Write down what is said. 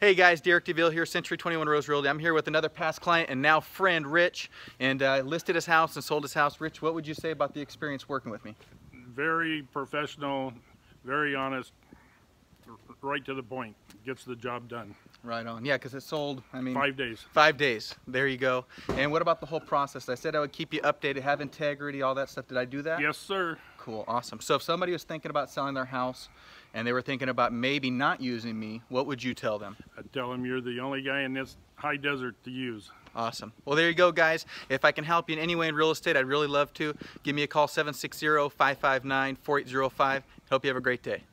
Hey guys, Derek De Ville here, Century 21 Rose Realty. I'm here with another past client and now friend, Rich, and uh, listed his house and sold his house. Rich, what would you say about the experience working with me? Very professional, very honest, right to the point. Gets the job done. Right on. Yeah, because it sold, I mean, Five days. Five days. There you go. And what about the whole process? I said I would keep you updated, have integrity, all that stuff. Did I do that? Yes, sir. Cool. Awesome. So if somebody was thinking about selling their house and they were thinking about maybe not using me, what would you tell them? I tell them you're the only guy in this high desert to use. Awesome. Well, there you go, guys. If I can help you in any way in real estate, I'd really love to. Give me a call, 760 559 4805. Hope you have a great day.